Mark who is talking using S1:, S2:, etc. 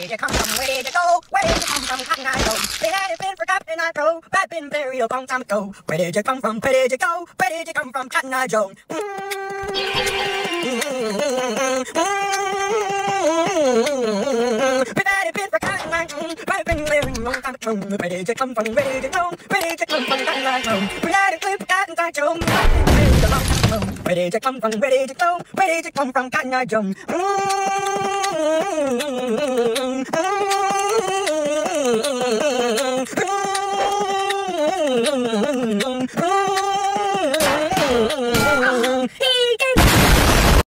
S1: did you come from? Where did you go? Where did you come from? Cotton Eye Joe. They had it been forgotten, I go. Back been buried a long time ago. Where did you come from? Where did you go? Where did you come from? Cotton Eye Joe. Where did you come from? Where did you go? Where did you come from? Cotton Eye Joe. Go. Back been buried a long time ago. Where did you come from? Where did you go? Where did you come from? Cotton Eye Joe. Oh,